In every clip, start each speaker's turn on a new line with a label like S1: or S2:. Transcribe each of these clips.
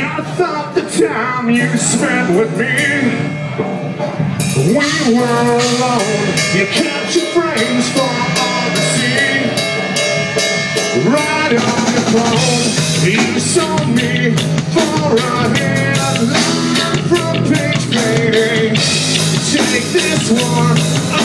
S1: I thought the time you spent with me. We were alone. You kept your frames for all to see. Right on the phone You sold me for a headline From page painting Take this one.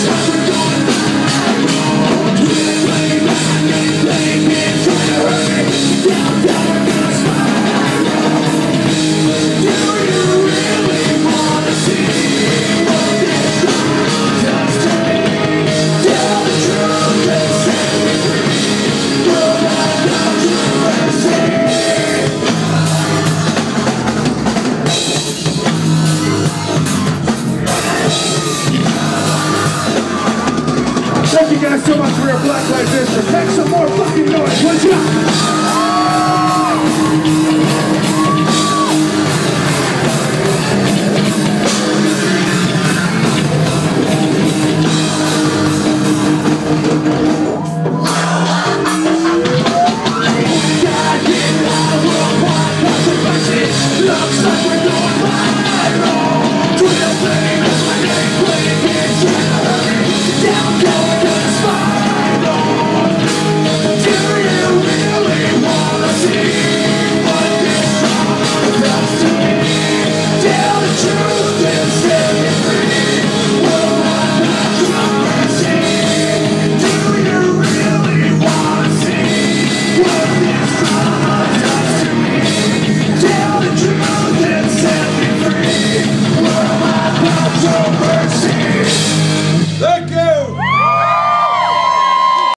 S1: Shut till my career Blacklite District. Make some more fucking noise, would ya?